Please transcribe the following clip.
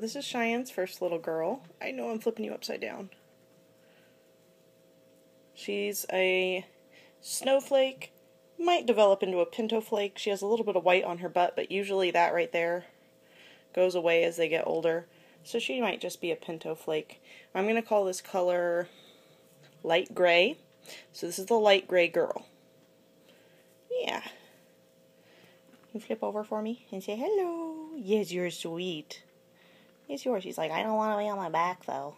This is Cheyenne's first little girl. I know I'm flipping you upside down. She's a snowflake, might develop into a pinto flake. She has a little bit of white on her butt, but usually that right there goes away as they get older. So she might just be a pinto flake. I'm going to call this color light gray. So this is the light gray girl. Yeah. You flip over for me and say hello. Yes, you're sweet. Yes, yours. She's like, I don't want to be on my back though.